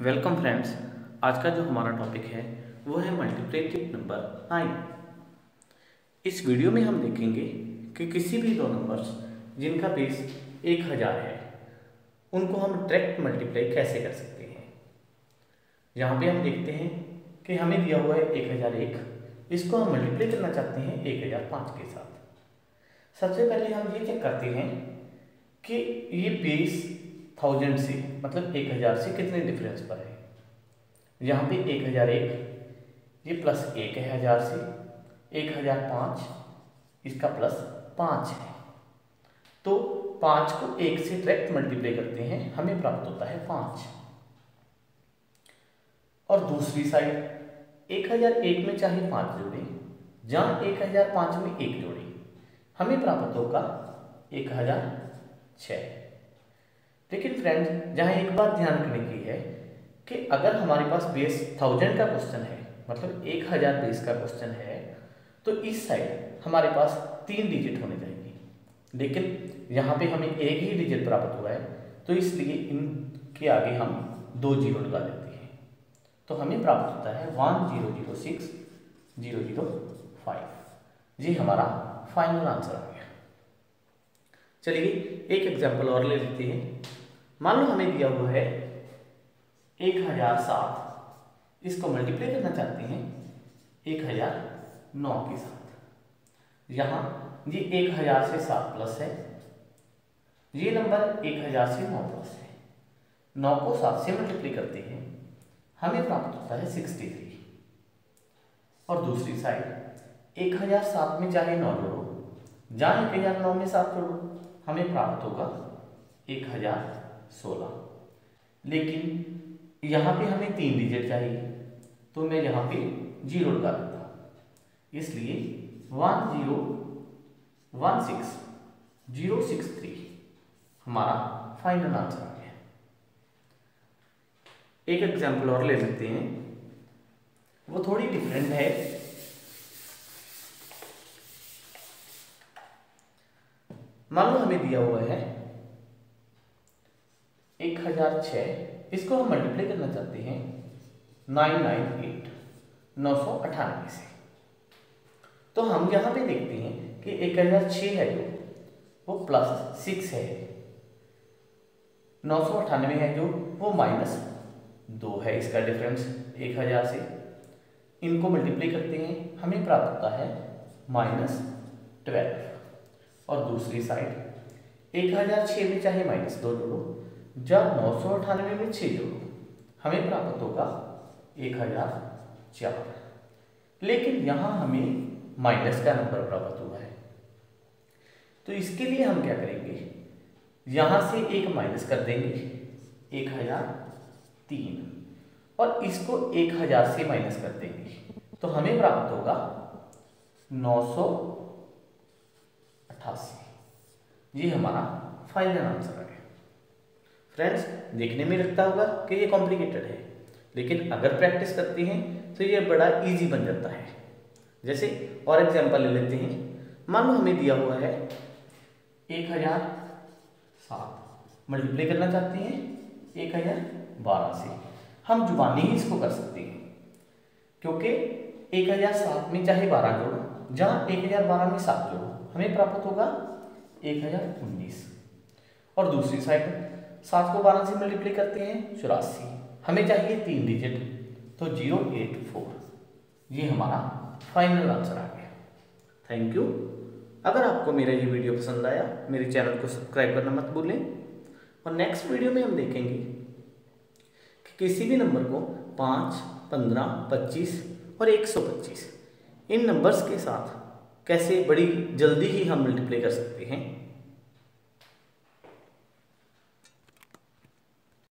Welcome friends आज का जो हमारा टॉपिक है, वो है मल्टीप्लेटिव नंबर नाइन इस वीडियो में हम देखेंगे कि किसी भी दो नंबर्स जिनका बेस एक हज़ार है, उनको हम डायरेक्ट मल्टीप्लाई कैसे कर सकते हैं? यहाँ पे हम देखते हैं कि हमें दिया हुआ है एक हज़ार एक, इसको हम मल्टीप्लाई करना चाहते हैं एक हज़ार पाँच के साथ। सबसे पहले हम ये चेक करते हैं कि ये बेस थाउज़ेंड से मतलब एक हज़ार से कितने डिफरेंस पर है? यहाँ पे एक हज़ार एक, ये प्लस एक है हज़ार से, एक हज़ार पाँच, इसका प्लस पाँच है। तो पाँच को एक से डायरेक्ट मल्टीप्लाई करते हैं, हमें प्राप्त होता है पाँच। और दूसरी साइड एक हज़ार एक में चाहे पाँच जोड़े, जहाँ एक हज़ार पाँच में एक जोड़े, हमें प्राप्त होगा एक हज़ार छः। लेकिन फ्रेंड्स जहाँ एक बात ध्यान रखने की है कि अगर हमारे पास बेस थाउज़ेंड का क्वेश्चन है मतलब एक हज़ार बेस का क्वेश्चन है तो इस साइड हमारे पास तीन डिजिट होने चाहिए। लेकिन यहाँ पे हमें एक ही डिजिट प्राप्त हुआ है तो इसलिए इनके आगे हम दो ज़ीरो लगा देते हैं। तो हमें प्राप्त होता है one zero zero six zero zero five ये हमारा फाइनल आंसर आ गया। चलिए, एक एग्ज़ाम्पल और ले लेते हैं। मान लो हमें दिया हुआ है एक हज़ार सात। इसको मल्टीप्लाई करना चाहते हैं एक हज़ार नौ के साथ। यहाँ, ये एक हज़ार से सात प्लस है। ये नंबर एक हज़ार से नौ प्लस है। नौ को सात से मल्टीप्लाई करते हैं। हमें प्राप्त होता है सिक्सटी थ्री और दूसरी साइड एक हज़ार सात में चाहे नौ जोड़ो, जहाँ एक हज़ार नौ में सात जोड़ो, हमें प्राप्त होगा एक हज़ार सोलह। लेकिन यहाँ पे हमें तीन डिजिट चाहिए तो मैं यहाँ पे ज़ीरो लगा देता हूँ। इसलिए one zero one six zero six three हमारा फाइनल आंसर आ गया। एक एग्ज़ाम्पल और ले लेते हैं। वो थोड़ी डिफरेंट है। मान लो हमें दिया हुआ है एक हज़ार छ इसको हम मल्टीप्लाई करना चाहते हैं नाइन नाइन एट नौ सौ अठानवे से। तो हम यहाँ पे देखते हैं कि एक हज़ार छ है जो, वो प्लस सिक्स है। नौ सौ अठानवे है जो, वो माइनस दो है इसका डिफरेंस एक हज़ार से। इनको मल्टीप्लाई करते हैं, हमें प्राप्त होता है माइनस ट्वेल्व और दूसरी साइड एक हज़ार छ में चाहे माइनस दो जोड़ो जब नौ सौ अठानवे में छः जोड़ो हमें प्राप्त होगा एक हज़ार चार। लेकिन यहाँ हमें माइनस का नंबर प्राप्त हुआ है। तो इसके लिए हम क्या करेंगे? यहाँ से एक माइनस कर देंगे, एक हज़ार तीन। और इसको एक हज़ार से माइनस कर देंगे तो हमें प्राप्त होगा नौ सौ अठासी ये हमारा फाइनल आंसर है। फ्रेंड्स देखने में लगता होगा कि ये कॉम्प्लिकेटेड है। लेकिन अगर प्रैक्टिस करते हैं तो ये बड़ा इजी बन जाता है। जैसे और एग्जांपल ले लेते हैं। मान लो हमें दिया हुआ है एक हज़ार सात। मल्टीप्लाई करना चाहते हैं एक हज़ार बारह से। हम जुबानी ही इसको कर सकते हैं। क्योंकि एक हज़ार सात में चाहे बारह जोड़ो, जहाँ एक हज़ार बारह में सात जोड़ो, हमें प्राप्त होगा एक हज़ार उन्नीस। और दूसरी साइड सात को बारह से मल्टीप्लाई करते हैं, चौरासी। हमें चाहिए तीन डिजिट तो ज़ीरो एट फोर ये हमारा फाइनल आंसर आ गया। थैंक यू अगर आपको मेरा ये वीडियो पसंद आया, मेरे चैनल को सब्सक्राइब करना मत भूलें। और नेक्स्ट वीडियो में हम देखेंगे कि किसी भी नंबर को पाँच, पंद्रह, पच्चीस और एक सौ पच्चीस, इन नंबर्स के साथ कैसे बड़ी, जल्दी ही हम मल्टीप्लाई कर सकते हैं।